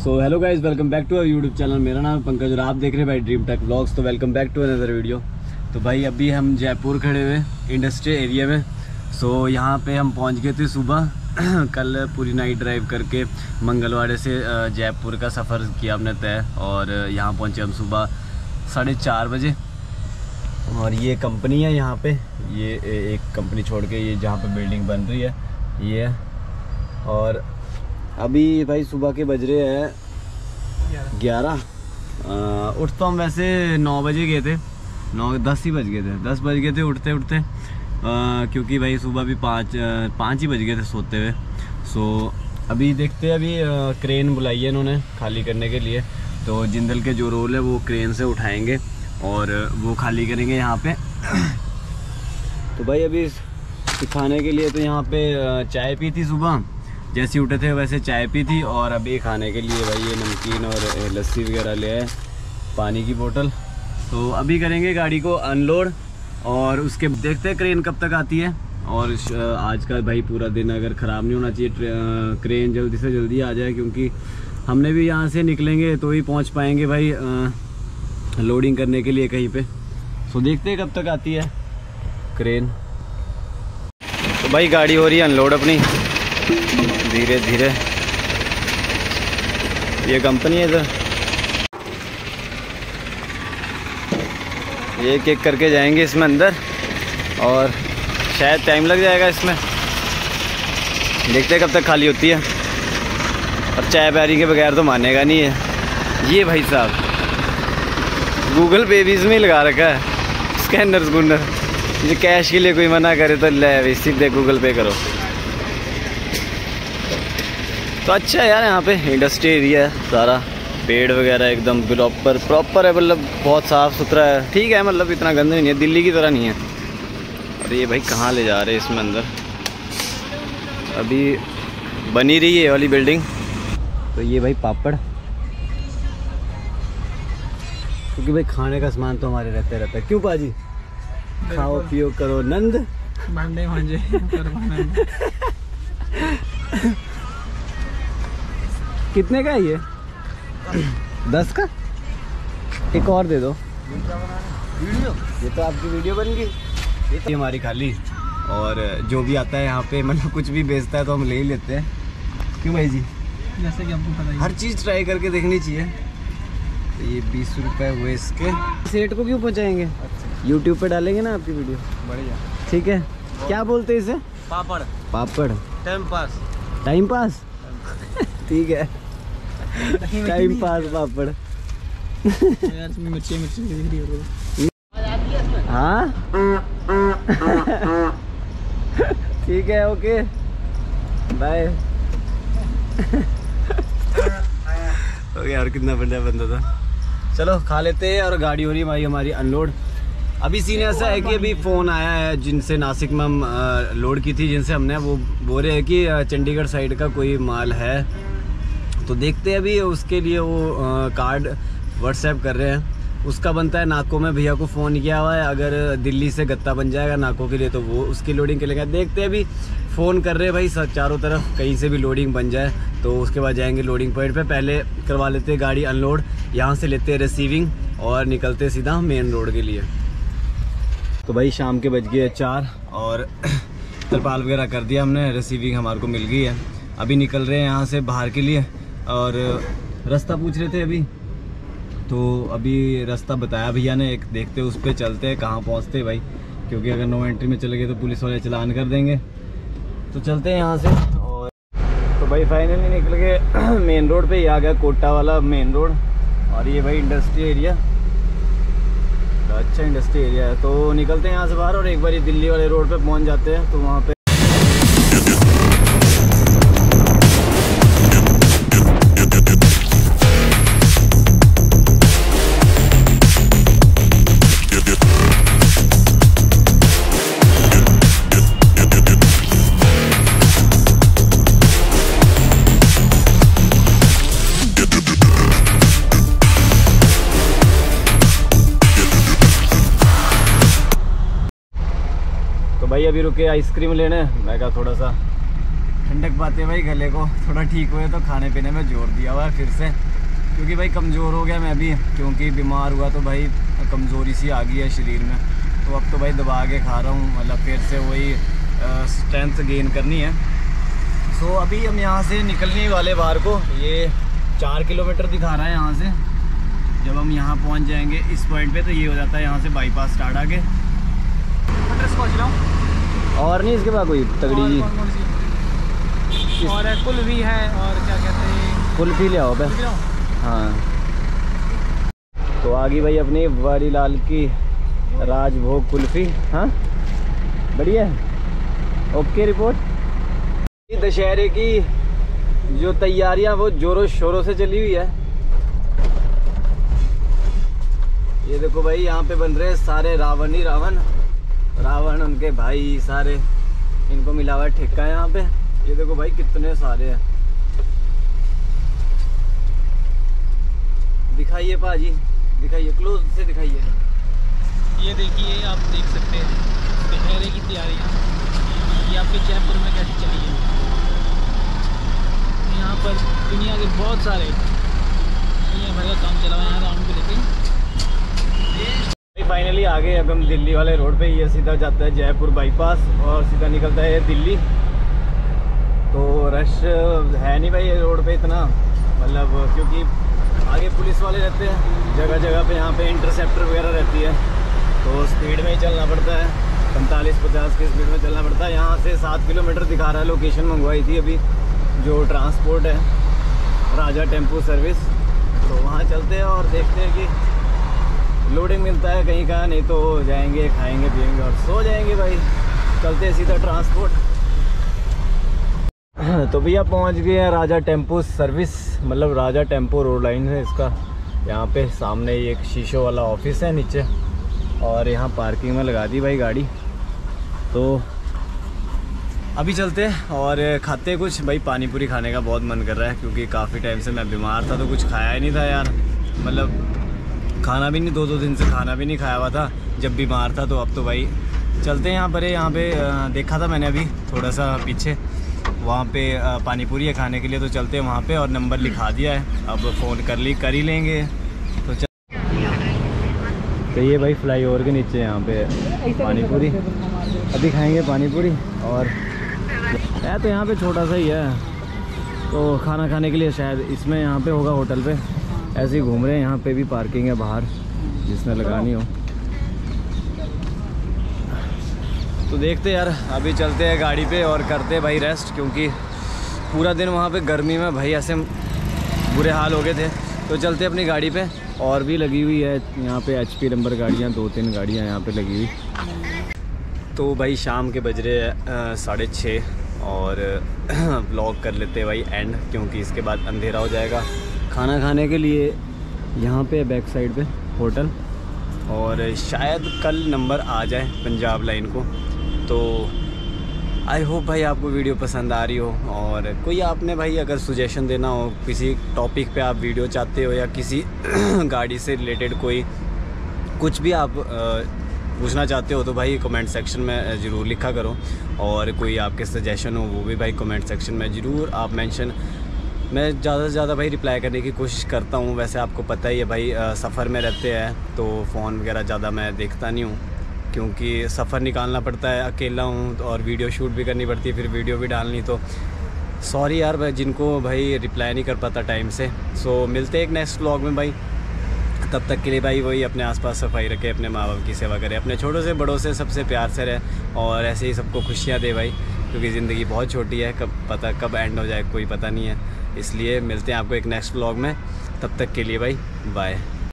So hello guys welcome back to our YouTube channel मेरा नाम पंकज और आप देख रहे हैं भाई ड्रीम टेक ब्लॉग्स तो welcome back to another video तो भाई अभी हम जयपुर खड़े हुए इंडस्ट्रियल एरिया में। सो so, यहाँ पे हम पहुँच गए थे सुबह। कल पूरी नाइट ड्राइव करके मंगलवाड़े से जयपुर का सफ़र किया हमने तय। और यहाँ पहुँचे हम सुबह साढ़े चार बजे। और ये कंपनी है यहाँ पे। ये एक कंपनी छोड़ के ये जहाँ पे बिल्डिंग बन रही है। ये और अभी भाई सुबह के बज रहे हैं ग्यारह। उठ तो हम वैसे नौ बजे गए थे। नौ दस ही बज गए थे। दस बज गए थे उठते उठते। अ, क्योंकि भाई सुबह भी पाँच पाँच ही बज गए थे सोते हुए। सो अभी देखते हैं अभी अ, क्रेन बुलाई है इन्होंने खाली करने के लिए। तो जिंदल के जो रोल है वो क्रेन से उठाएँगे और वो खाली करेंगे यहाँ पे। तो भाई अभी खाने के लिए तो यहाँ पे चाय पी थी सुबह। जैसे उठे थे वैसे चाय पी थी और अभी खाने के लिए भाई ये नमकीन और लस्सी वगैरह ले आए पानी की बोतल। तो अभी करेंगे गाड़ी को अनलोड और उसके देखते हैं क्रेन कब तक आती है। और आज का भाई पूरा दिन अगर ख़राब नहीं होना चाहिए क्रेन जल्दी से जल्दी आ जाए क्योंकि हमने भी यहाँ से निकलेंगे तो ही पहुँच पाएँगे भाई लोडिंग करने के लिए कहीं पे। सो देखते कब तक आती है क्रेन। तो भाई गाड़ी हो रही है अनलोड अपनी। धीरे धीरे। ये कंपनी है इधर। एक एक करके जाएँगे इसमें अंदर। और शायद टाइम लग जाएगा इसमें। देखते हैं कब तक खाली होती है। और चाय पैरी के बगैर तो मानेगा नहीं है। ये भाई साहब। गूगल पे भी इसमें लगा रखा है। स्कैनर स्कूनर ये कैश के लिए कोई मना करे तो ले सीधे गूगल पे करो। तो अच्छा है यार यहाँ पे इंडस्ट्री एरिया है सारा पेड़ वगैरह एकदम प्रॉपर प्रॉपर है मतलब बहुत साफ़ सुथरा है। ठीक है मतलब इतना गंदा नहीं है दिल्ली की तरह नहीं है। और ये भाई कहाँ ले जा रहे हैं इसमें अंदर? अभी बनी रही है वाली बिल्डिंग तो ये भाई पापड़। क्योंकि भाई खाने का सामान तो हमारे रहते रहता है। क्यों पाजी? खाओ पियो करो नंद। भांडे कितने का है ये? दस का? एक और दे दो। वीडियो ये तो आपकी वीडियो बन गई। ये तो हमारी खाली। और जो भी आता है यहाँ पे मतलब कुछ भी बेचता है तो हम ले ही लेते हैं। क्यों भाई जी? जैसे कि आपको पता ही हर चीज़ ट्राई करके देखनी चाहिए। तो ये बीस रुपए हुए इसके। सेठ को क्यों पहुँचाएँगे? अच्छा। यूट्यूब पे डालेंगे ना आपकी वीडियो? बढ़िया। ठीक है। क्या बोलते हैं इसे? पापड़। पापड़। टाइम पास टाइम पास ठीक है। टाइम पास पापड़। है हाँ? ठीक है ओके बाय ओके यार कितना बढ़िया बंदा था। चलो खा लेते हैं और गाड़ी हो रही है भाई हमारी अनलोड अभी सीन ऐसा है कि अभी फ़ोन आया है जिनसे नासिक में हम लोड की थी जिनसे हमने वो बोल रहे हैं कि चंडीगढ़ साइड का कोई माल है। तो देखते हैं अभी उसके लिए वो अ, कार्ड व्हाट्सएप कर रहे हैं। उसका बनता है नाको में भैया को फ़ोन किया हुआ है अगर दिल्ली से गत्ता बन जाएगा नाको के लिए तो वो उसकी लोडिंग के लिए। देखते हैं अभी फ़ोन कर रहे हैं भाई सब चारों तरफ़ कहीं से भी लोडिंग बन जाए तो उसके बाद जाएँगे लोडिंग पॉइंट पे। पहले करवा लेते हैं गाड़ी अनलोड यहाँ से लेते हैं रिसीविंग और निकलते सीधा मेन रोड के लिए। तो भाई शाम के बज गए चार और तरपाल वगैरह कर दिया हमने रिसीविंग हमारे को मिल गई है। अभी निकल रहे हैं यहाँ से बाहर के लिए। और रास्ता पूछ रहे थे अभी। तो अभी रास्ता बताया भैया ने, एक देखते उस पर चलते हैं, कहाँ पहुँचते भाई। क्योंकि अगर नो एंट्री में चले गए तो पुलिस वाले चलान कर देंगे। तो चलते हैं यहाँ से। और तो भाई फाइनली निकल गए मेन रोड पे। ही आ गया कोटा वाला मेन रोड और ये भाई इंडस्ट्री एरिया तो अच्छा इंडस्ट्री एरिया है। तो निकलते हैं यहाँ से बाहर और एक बार ये दिल्ली वाले रोड पे पहुँच जाते हैं। तो वहाँ पे तो अभी रुके आइसक्रीम लेने। मैं कहा थोड़ा सा ठंडक पाते भाई गले को। थोड़ा ठीक हुए तो खाने पीने में ज़ोर दिया हुआ है फिर से। क्योंकि भाई कमज़ोर हो गया मैं भी। क्योंकि बीमार हुआ तो भाई कमज़ोरी सी आ गई है शरीर में। तो अब तो भाई दबा के खा रहा हूँ। मतलब फिर से वही स्ट्रेंथ गेन करनी है। सो अभी हम यहाँ से निकलने वाले बाहर को। ये चार किलोमीटर दिखा रहा है यहाँ से। जब हम यहाँ पहुँच जाएँगे इस पॉइंट पे तो ये हो जाता है यहाँ से बाईपास स्टार्ट आके बटर स्कॉच लाऊं और नहीं इसके बाद कोई तगड़ी जी? और है कुल्फी है और क्या कहते हैं? कुल्फी ले आओ पे हाँ। तो आ गई भाई अपनी वाड़ी लाल की राजभोग कुल्फी हाँ? बढ़िया ओके रिपोर्ट। दशहरे की जो तैयारियाँ वो जोरों शोरों से चली हुई है। ये देखो भाई यहाँ पे बन रहे हैं सारे रावण ही रावण। रावण, उनके भाई सारे। इनको मिला हुआ है ठेका है यहाँ पे। ये देखो भाई कितने सारे हैं। दिखाइए पाजी, दिखाइए क्लोज से दिखाइए। ये देखिए, आप देख सकते हैं। दशहरे की तैयारियाँ। ये आपके जयपुर में कैसे चली है? यहाँ पर दुनिया के बहुत सारे दुनिया भर का काम चला हुआ है। राउंड पे लेके फाइनली आ गए अब हम दिल्ली वाले रोड पे ये सीधा जाता है जयपुर बाईपास और सीधा निकलता है दिल्ली। तो रश है नहीं भाई रोड पे इतना मतलब क्योंकि आगे पुलिस वाले रहते हैं जगह जगह पे यहाँ पे इंटरसेप्टर वगैरह रहती है। तो स्पीड में ही चलना पड़ता है पैंतालीस पचास की स्पीड में चलना पड़ता है। यहाँ से सात किलोमीटर दिखा रहा है लोकेशन मंगवाई थी अभी, जो ट्रांसपोर्ट है, राजा टेंपू सर्विस तो वहाँ चलते हैं और देखते हैं कि लोडिंग मिलता है कहीं का, नहीं तो जाएँगे, खाएँगे, पिएँगे और सो जाएँगे भाई। चलते सीधा ट्रांसपोर्ट। तो भैया पहुँच गए हैं राजा टेंपो सर्विस मतलब राजा टेंपो रोड लाइन है इसका। यहाँ पे सामने ही एक शीशो वाला ऑफ़िस है नीचे, और यहाँ पार्किंग में लगा दी भाई गाड़ी। तो अभी चलते और खाते कुछ। भाई पानी पूरी खाने का बहुत मन कर रहा है, क्योंकि काफ़ी टाइम से मैं बीमार था तो कुछ खाया ही नहीं था यार। मतलब खाना भी नहीं दो दो दिन से खाना भी नहीं खाया हुआ था। जब बीमार था तो अब तो भाई चलते हैं यहाँ पर यहाँ पे देखा था मैंने अभी थोड़ा सा पीछे। वहाँ पे अ, पानी पूरी है खाने के लिए तो चलते हैं वहाँ पे और नंबर लिखा दिया है। अब फ़ोन कर ली कर ही लेंगे। तो चल तो ये भाई फ्लाई ओवर के नीचे यहाँ पे पानी पूरी अभी खाएँगे पानी पूरी और है तो यहाँ पे छोटा सा ही है। तो खाना खाने के लिए शायद इसमें यहाँ पे होगा होटल पे। ऐसे ही घूम रहे हैं, यहाँ पे भी पार्किंग है बाहर जिसने लगानी हो। तो देखते यार, अभी चलते हैं गाड़ी पे और करते हैं भाई रेस्ट क्योंकि पूरा दिन वहाँ पे गर्मी में भाई ऐसे बुरे हाल हो गए थे। तो चलते अपनी गाड़ी पे, और भी लगी हुई है, यहाँ पे एच पी नंबर गाड़ियाँ, दो तीन गाड़ियाँ यहाँ पे लगी हुई। तो भाई शाम के बज रहे साढ़े छः, और ब्लॉग कर लेते भाई एंड क्योंकि इसके बाद अंधेरा हो जाएगा। खाना खाने के लिए यहाँ पे बैक साइड पे होटल। और शायद कल नंबर आ जाए पंजाब लाइन को। तो आई होप भाई आपको वीडियो पसंद आ रही हो। और कोई आपने भाई अगर सुजेशन देना हो, किसी टॉपिक पे आप वीडियो चाहते हो या किसी गाड़ी से रिलेटेड कोई कुछ भी आप पूछना चाहते हो तो भाई कमेंट सेक्शन में ज़रूर लिखा करो। और कोई आपके सजेशन हो, वो भी भाई कमेंट सेक्शन में ज़रूर आप मेंशन मैं ज़्यादा से ज़्यादा भाई रिप्लाई करने की कोशिश करता हूँ। वैसे आपको पता ही है भाई सफ़र में रहते हैं तो फ़ोन वगैरह ज़्यादा मैं देखता नहीं हूँ। क्योंकि सफ़र निकालना पड़ता है, अकेला हूँ तो और वीडियो शूट भी करनी पड़ती है, फिर वीडियो भी डालनी तो सॉरी यार भाई, जिनको भाई रिप्लाई नहीं कर पाता टाइम से। सो मिलते एक नेक्स्ट व्लॉग में भाई। तब तक के लिए भाई वही अपने आसपास सफ़ाई रखे, अपने माँ बाप की सेवा करे, अपने छोटों से बड़ों से सबसे प्यार से रहे और ऐसे ही सबको खुशियाँ दे भाई, क्योंकि ज़िंदगी बहुत छोटी है, कब पता कब एंड हो जाए, कोई पता नहीं है। इसलिए मिलते हैं आपको एक नेक्स्ट ब्लॉग में। तब तक के लिए भाई बाय